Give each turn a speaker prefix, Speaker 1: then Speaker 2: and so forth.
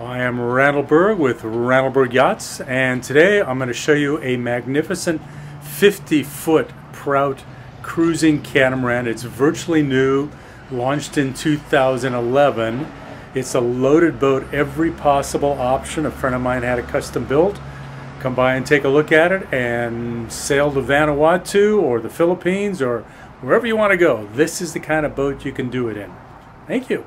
Speaker 1: I am Randall Burg with Randall Burg Yachts and today I'm going to show you a magnificent 50 foot Prout cruising catamaran. It's virtually new, launched in 2011. It's a loaded boat, every possible option. A friend of mine had a custom built. Come by and take a look at it and sail to Vanuatu or the Philippines or wherever you want to go. This is the kind of boat you can do it in. Thank you.